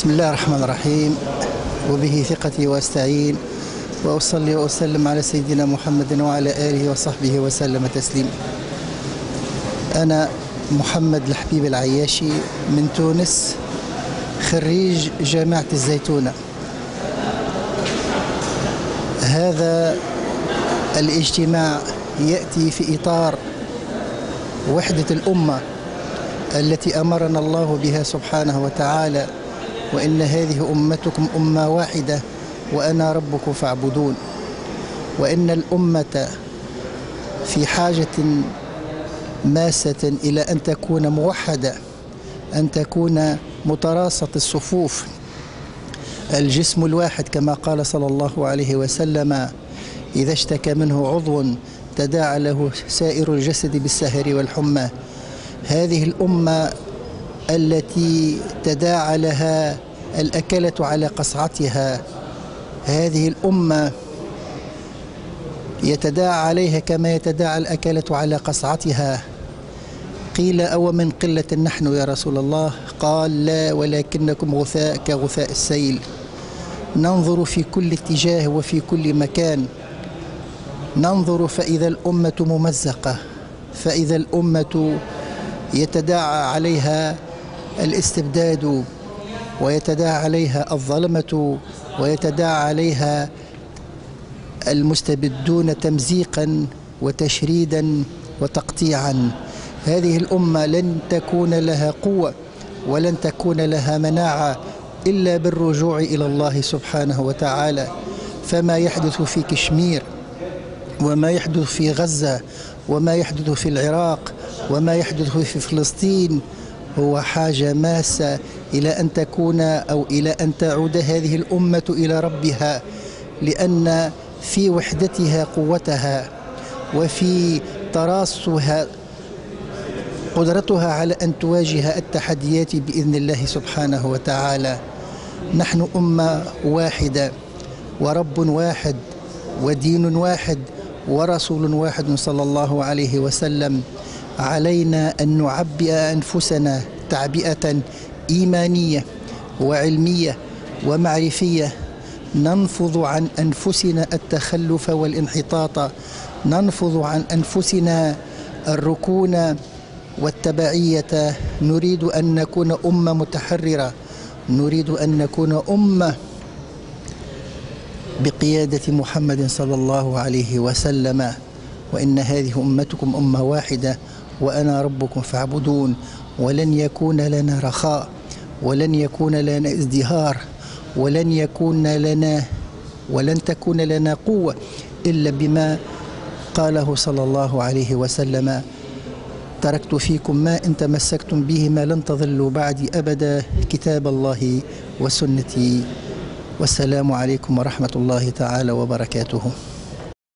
بسم الله الرحمن الرحيم وبه ثقتي واستعين وأصلي وأسلم على سيدنا محمد وعلى آله وصحبه وسلم تسليما. أنا محمد الحبيب العياشي من تونس خريج جامعة الزيتونة. هذا الاجتماع يأتي في إطار وحدة الأمة التي أمرنا الله بها سبحانه وتعالى وإن هذه أمتكم أمة واحدة وأنا ربكم فاعبدون. وإن الأمة في حاجة ماسة إلى أن تكون موحدة أن تكون متراصة الصفوف. الجسم الواحد كما قال صلى الله عليه وسلم إذا اشتكى منه عضو تداعى له سائر الجسد بالسهر والحمى. هذه الأمة التي تداعى لها الأكلة على قصعتها. هذه الأمة يتداعى عليها كما يتداعى الأكلة على قصعتها. قيل أو من قلة نحن يا رسول الله؟ قال لا ولكنكم غثاء كغثاء السيل. ننظر في كل اتجاه وفي كل مكان. ننظر فإذا الأمة ممزقة فإذا الأمة يتداعى عليها الاستبداد ويتداعى عليها الظلمة ويتداعى عليها المستبدون تمزيقا وتشريدا وتقطيعا. هذه الأمة لن تكون لها قوة ولن تكون لها مناعة إلا بالرجوع إلى الله سبحانه وتعالى. فما يحدث في كشمير وما يحدث في غزة وما يحدث في العراق وما يحدث في فلسطين هو حاجة ماسة إلى أن تكون أو إلى أن تعود هذه الأمة إلى ربها لأن في وحدتها قوتها وفي تراصها قدرتها على أن تواجه التحديات بإذن الله سبحانه وتعالى. نحن أمة واحدة ورب واحد ودين واحد ورسول واحد صلى الله عليه وسلم. علينا أن نعبئ أنفسنا تعبئة إيمانية وعلمية ومعرفية. ننفض عن أنفسنا التخلف والانحطاط. ننفض عن أنفسنا الركون والتبعية. نريد أن نكون أمة متحررة. نريد أن نكون أمة بقيادة محمد صلى الله عليه وسلم. وإن هذه أمتكم أمة واحدة. وأنا ربكم فاعبدون ولن يكون لنا رخاء ولن يكون لنا ازدهار ولن يكون لنا ولن تكون لنا قوة إلا بما قاله صلى الله عليه وسلم. تركت فيكم ما إن تمسكتم بهما لن تضلوا بعدي أبدا. كتاب الله وسنتي. والسلام عليكم ورحمة الله تعالى وبركاته.